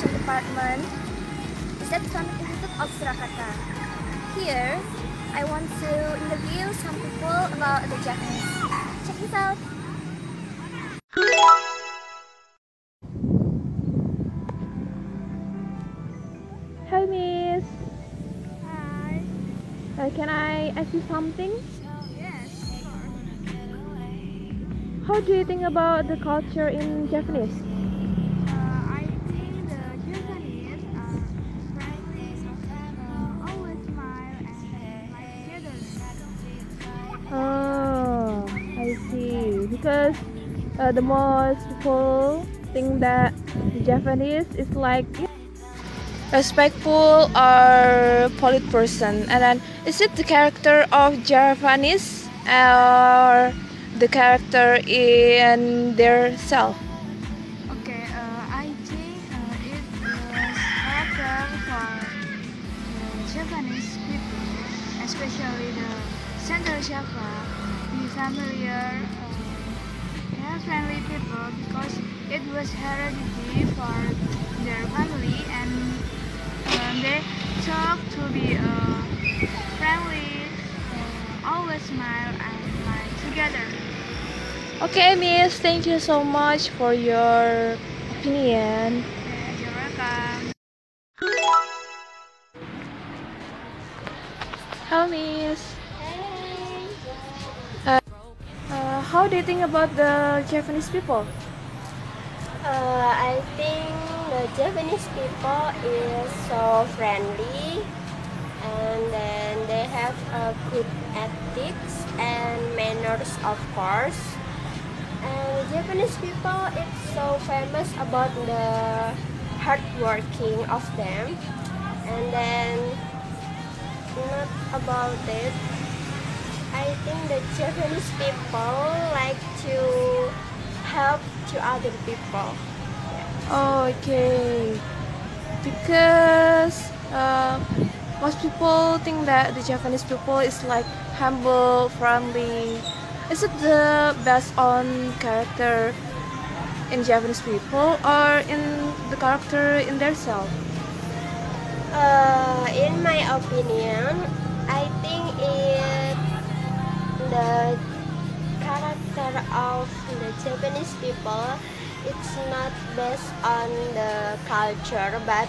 Education Department, Deception Institute of Surakarta. Here, I want to interview some people about the Javanese. Check this out. Hi, Miss. Hi. Uh, can I ask you something? Oh, yes. How do you think about the culture in Javanese? Because uh, the most people think that Javanese is like respectful or polite person. And then, is it the character of Javanese or the character in their self? Okay, uh, I think uh, it was for the Javanese people, especially the Central Java, be familiar, uh, they are friendly people because it was heredity for their family and um, they talk to be uh, friendly, uh, always smile and like together. Okay, Miss, thank you so much for your opinion. You're welcome. Hello, Miss. How do you think about the Javanese people? Uh, I think the Javanese people is so friendly and then they have a good ethics and manners of course. And the Javanese people is so famous about the hard working of them and then not about it. I think the Javanese people like to help to other people. Okay, because uh, most people think that the Javanese people is like humble, friendly. Is it the best on character in Javanese people or in the character in their self? Uh, in my opinion, I think it character of the Javanese people it's not based on the culture, but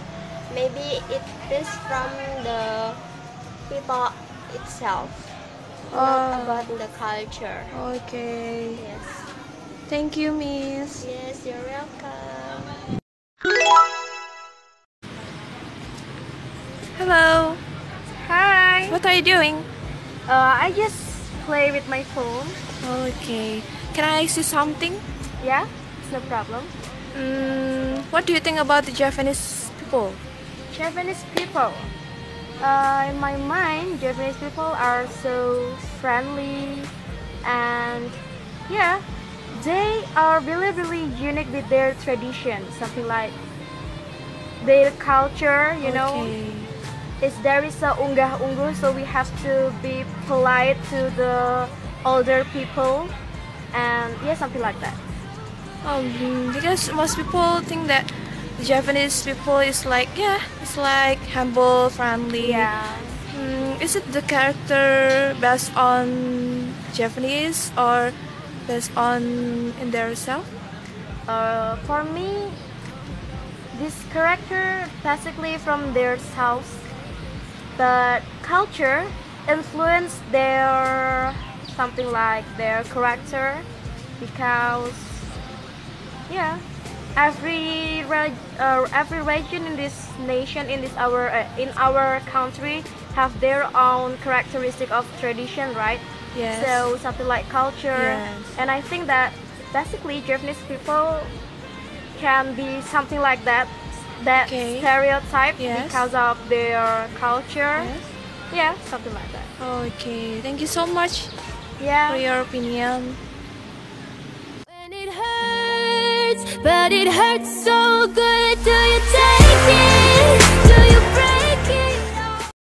maybe it is from the people itself, not Oh. about the culture. Okay, Yes, thank you, Miss. yes, you're welcome. Hello, Hi. what are you doing? Uh, I just play with my phone. Okay, can I ask you something? Yeah, it's no problem. Mm, what do you think about the Javanese people? Javanese people. Uh, in my mind, Javanese people are so friendly and yeah, they are really really unique with their tradition. Something like their culture, you know. Is there is a unggah ungguh, so we have to be polite to the older people, and yeah, something like that. Um, because most people think that Javanese people is like yeah, it's like humble, friendly. Yeah. Mm, is it the character based on Javanese or based on in their self? Uh, for me, this character basically from their selves, but culture influenced their something like their character because yeah, every reg- uh, every region in this nation in this our uh, in our country have their own characteristic of tradition, right? Yes. So something like culture, Yes. and I think that basically Javanese people can be something like that, that Okay. stereotype Yes. because of their culture. Yes. Yeah, something like that. Okay. Thank you so much for your opinion. When it hurts, but it hurts so good.